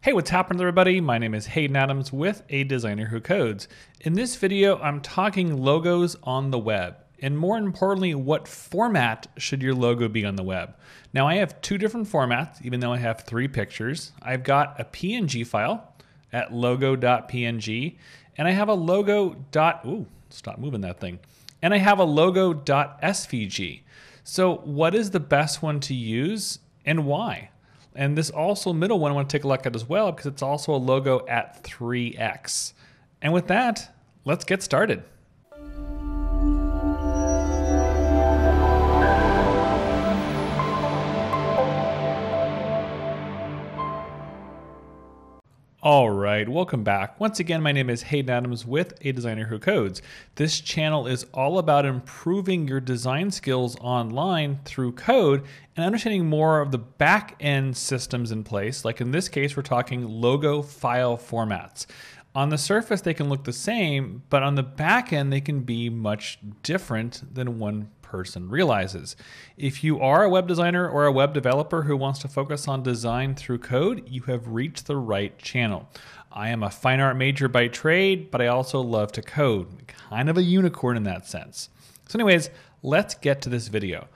Hey, what's happening everybody? My name is Haydn Adams with A Designer Who Codes. In this video, I'm talking logos on the web, and more importantly, what format should your logo be on the web? Now I have two different formats, even though I have three pictures. I've got a PNG file at logo.png, and I have a logo. Ooh, stop moving that thing. And I have a logo.svg. So what is the best one to use and why? And this also middle one I want to take a look at as well because it's also a logo at 3x. And with that, let's get started. All right, welcome back. Once again, my name is Haydn Adams with A Designer Who Codes. This channel is all about improving your design skills online through code and understanding more of the back end systems in place. Like in this case, we're talking logo file formats. On the surface, they can look the same, but on the back end, they can be much different than one person realizes. If you are a web designer or a web developer who wants to focus on design through code, you have reached the right channel. I am a fine art major by trade, but I also love to code. Kind of a unicorn in that sense. So anyways, let's get to this video.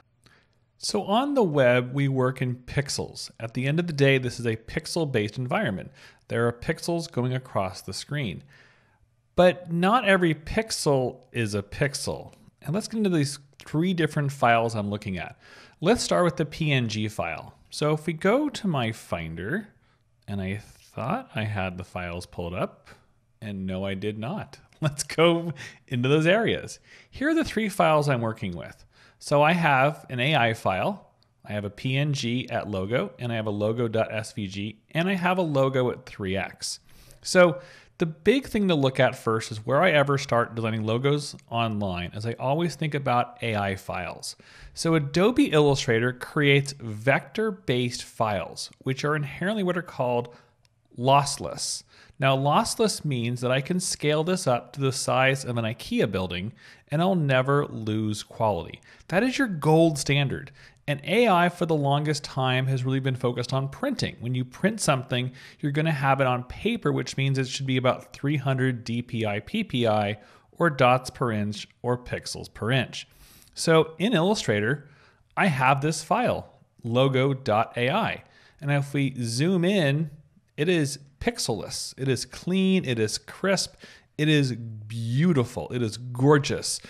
So on the web, we work in pixels. At the end of the day, this is a pixel-based environment. There are pixels going across the screen. But not every pixel is a pixel. And let's get into these three different files I'm looking at. Let's start with the PNG file. So if we go to my Finder, and I thought I had the files pulled up, and no, I did not. Let's go into those areas. Here are the three files I'm working with. So I have an AI file, I have a PNG at logo, and I have a logo.svg, and I have a logo at 3x. So the big thing to look at first is where I ever start designing logos online, as I always think about AI files. So Adobe Illustrator creates vector-based files, which are inherently what are called lossless. Now, lossless means that I can scale this up to the size of an IKEA building and I'll never lose quality. That is your gold standard. And AI for the longest time has really been focused on printing. When you print something, you're going to have it on paper, which means it should be about 300 DPI PPI or dots per inch or pixels per inch. So in Illustrator, I have this file, logo.ai. And if we zoom in, it is pixelless. It is clean, it is crisp, it is beautiful, it is gorgeous.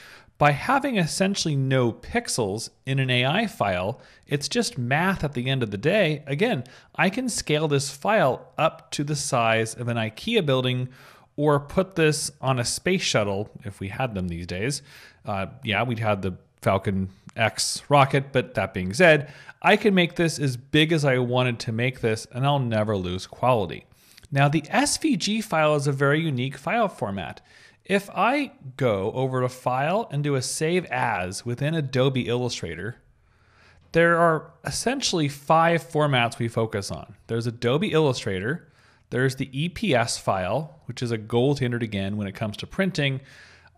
By having essentially no pixels in an AI file, it's just math at the end of the day. Again, I can scale this file up to the size of an IKEA building or put this on a space shuttle if we had them these days. Uh, yeah, we'd had the Falcon X rocket, but that being said, I can make this as big as I wanted to make this and I'll never lose quality. Now the SVG file is a very unique file format. If I go over to File and do a Save As within Adobe Illustrator, there are essentially five formats we focus on. There's Adobe Illustrator, there's the EPS file, which is a gold standard again when it comes to printing.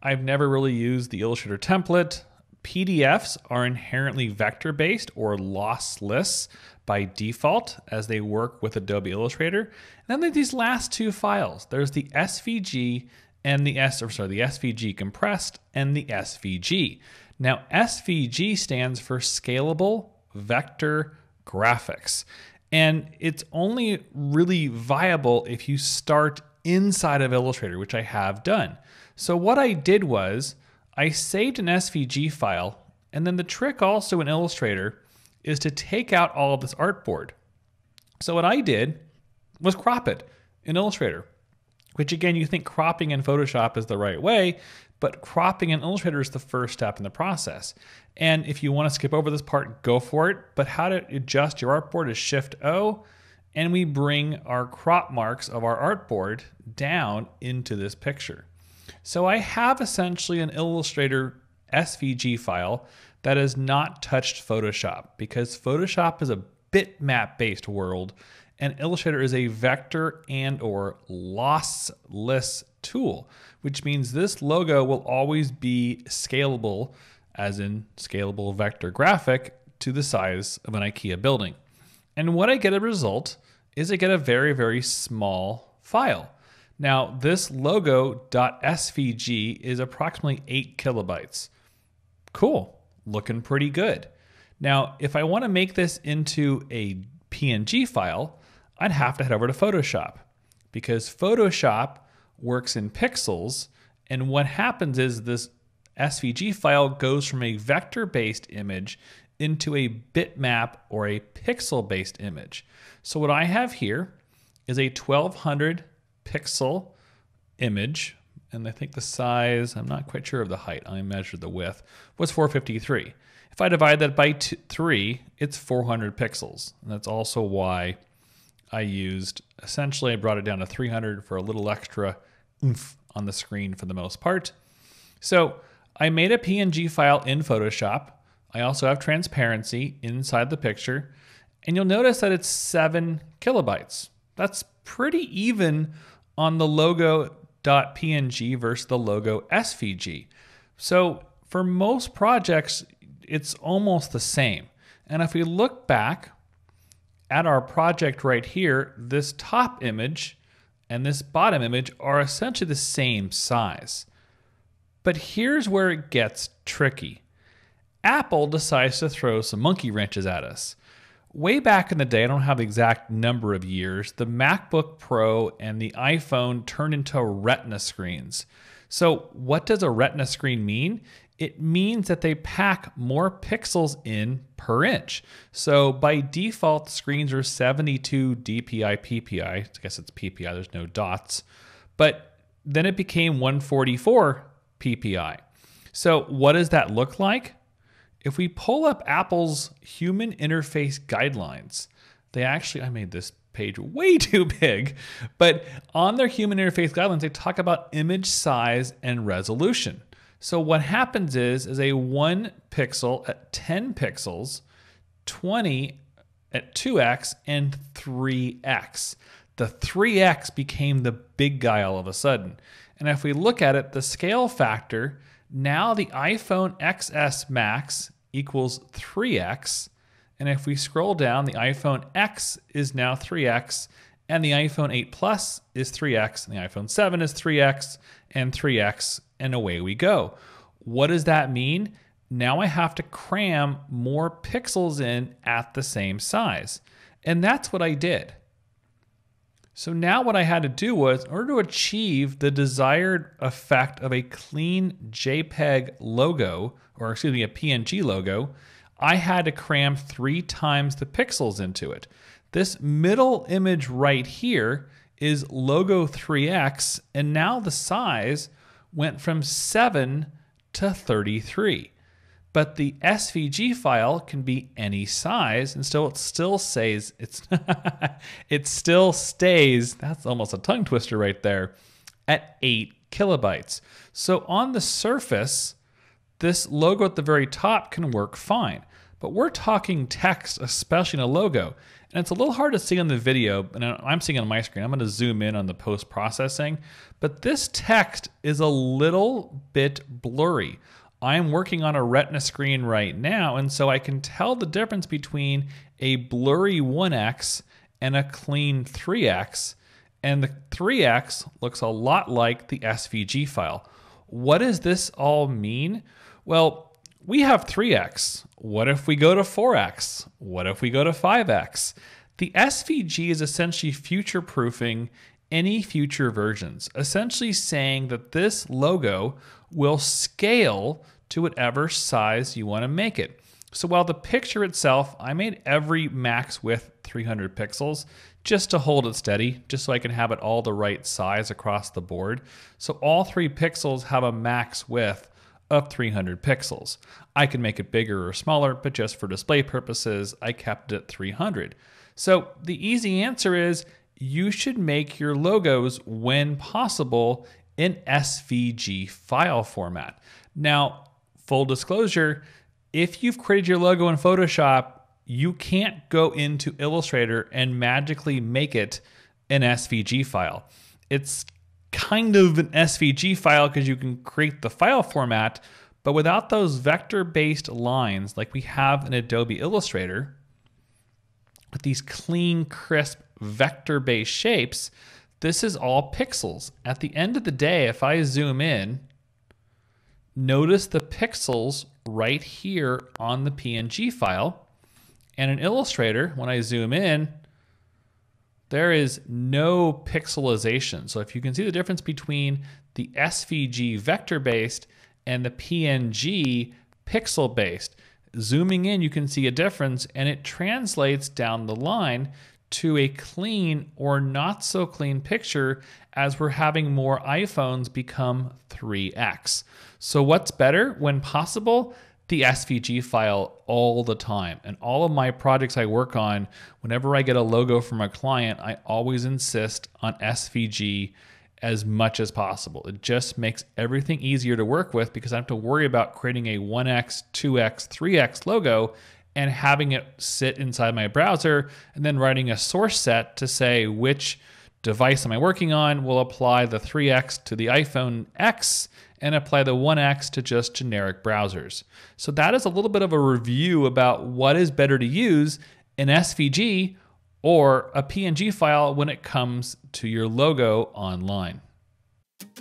I've never really used the Illustrator template. PDFs are inherently vector-based or lossless by default as they work with Adobe Illustrator. And then there's these last two files. There's the SVG and the S, or sorry, the SVG compressed and the SVG. Now, SVG stands for Scalable Vector Graphics. And it's only really viable if you start inside of Illustrator, which I have done. So what I did was I saved an SVG file, and then the trick also in Illustrator is to take out all of this artboard. So what I did was crop it in Illustrator which again, you think cropping in Photoshop is the right way, but cropping in Illustrator is the first step in the process. And if you want to skip over this part, go for it. But how to adjust your artboard is Shift O, and we bring our crop marks of our artboard down into this picture. So I have essentially an Illustrator SVG file that has not touched Photoshop because Photoshop is a bitmap based world and Illustrator is a vector and or lossless tool, which means this logo will always be scalable, as in scalable vector graphic, to the size of an IKEA building. And what I get a result is I get a very, very small file. Now, this logo.svg is approximately 8 kilobytes. Cool, looking pretty good. Now, if I want to make this into a PNG file, I'd have to head over to Photoshop because Photoshop works in pixels. And what happens is this SVG file goes from a vector based image into a bitmap or a pixel based image. So, what I have here is a 1200 pixel image. And I think the size, I'm not quite sure of the height, I measured the width, was 453. If I divide that by 3, it's 400 pixels. And that's also why I used, essentially I brought it down to 300 for a little extra oomph on the screen for the most part. So I made a PNG file in Photoshop. I also have transparency inside the picture. And you'll notice that it's 7 kilobytes. That's pretty even on the logo.png versus the logo SVG. So for most projects, it's almost the same. And if we look back at our project right here, this top image and this bottom image are essentially the same size. But here's where it gets tricky. Apple decides to throw some monkey wrenches at us. Way back in the day, I don't have the exact number of years, the MacBook Pro and the iPhone turned into retina screens. So, what does a retina screen mean? It means that they pack more pixels in per inch. So by default, screens are 72 DPI PPI. I guess it's PPI, there's no dots. But then it became 144 PPI. So what does that look like? If we pull up Apple's human interface guidelines, they actually, I made this page way too big, but on their human interface guidelines, they talk about image size and resolution. So what happens is, is a one pixel at 10 pixels, 20 at 2x, and 3x. The 3x became the big guy all of a sudden. And if we look at it, the scale factor, now the iPhone XS Max equals 3x. And if we scroll down, the iPhone X is now 3x, and the iPhone 8 Plus is 3x, and the iPhone 7 is 3x, and 3x and away we go. What does that mean? Now I have to cram more pixels in at the same size. And that's what I did. So now what I had to do was, in order to achieve the desired effect of a clean JPEG logo, or excuse me, a PNG logo, I had to cram three times the pixels into it. This middle image right here is logo 3x, and now the size went from 7 to 33. But the SVG file can be any size, and still it still says it's it still stays. That's almost a tongue twister right there, at eight kilobytes. So on the surface, this logo at the very top can work fine. But we're talking text, especially in a logo. And it's a little hard to see on the video, and I'm seeing on my screen. I'm going to zoom in on the post processing, but this text is a little bit blurry. I'm working on a retina screen right now, and so I can tell the difference between a blurry 1x and a clean 3x. And the 3x looks a lot like the SVG file. What does this all mean? Well, we have 3x. What if we go to 4x? What if we go to 5x? The SVG is essentially future proofing any future versions, essentially saying that this logo will scale to whatever size you want to make it. So while the picture itself, I made every max width 300 pixels just to hold it steady, just so I can have it all the right size across the board. So all three pixels have a max width of 300 pixels. I can make it bigger or smaller, but just for display purposes, I kept it at 300. So the easy answer is you should make your logos when possible in SVG file format. Now, full disclosure, if you've created your logo in Photoshop, you can't go into Illustrator and magically make it an SVG file. It's kind of an SVG file because you can create the file format, but without those vector-based lines like we have in Adobe Illustrator, with these clean, crisp vector-based shapes, this is all pixels. At the end of the day, if I zoom in, notice the pixels right here on the PNG file. And in Illustrator, when I zoom in, there is no pixelization. So if you can see the difference between the SVG vector-based and the PNG pixel-based, zooming in, you can see a difference and it translates down the line to a clean or not so clean picture as we're having more iPhones become 3X. So what's better when possible? The SVG file all the time. And all of my projects I work on, whenever I get a logo from a client, I always insist on SVG as much as possible. It just makes everything easier to work with because I have to worry about creating a 1x, 2x, 3x logo and having it sit inside my browser and then writing a source set to say which device am I working on we'll apply the 3x to the iPhone X and apply the 1x to just generic browsers. So that is a little bit of a review about what is better to use an SVG or a PNG file when it comes to your logo online.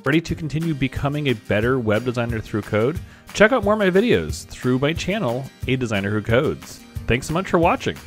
Ready to continue becoming a better web designer through code? Check out more of my videos through my channel, A Designer Who Codes. Thanks so much for watching.